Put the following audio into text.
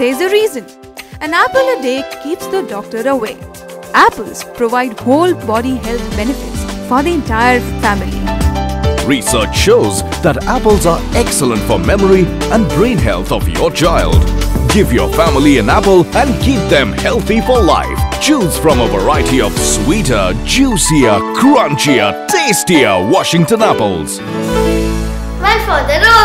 There's a reason. An apple a day keeps the doctor away. Apples provide whole body health benefits for the entire family. Research shows that apples are excellent for memory and brain health of your child. Give your family an apple and keep them healthy for life. Choose from a variety of sweeter, juicier, crunchier, tastier Washington apples. My father. Oh,